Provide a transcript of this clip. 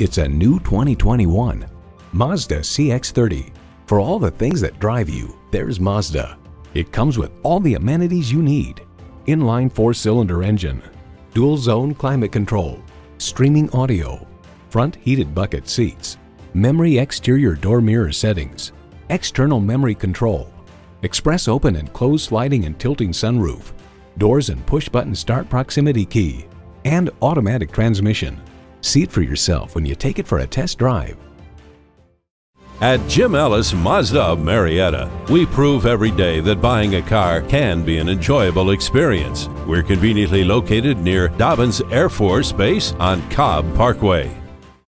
It's a new 2021 Mazda CX-30. For all the things that drive you, there's Mazda. It comes with all the amenities you need. Inline four-cylinder engine, dual zone climate control, streaming audio, front heated bucket seats, memory exterior door mirror settings, external memory control, express open and close sliding and tilting sunroof, doors and push button start proximity key, and automatic transmission. See it for yourself when you take it for a test drive. At Jim Ellis Mazda of Marietta, we prove every day that buying a car can be an enjoyable experience. We're conveniently located near Dobbins Air Force Base on Cobb Parkway.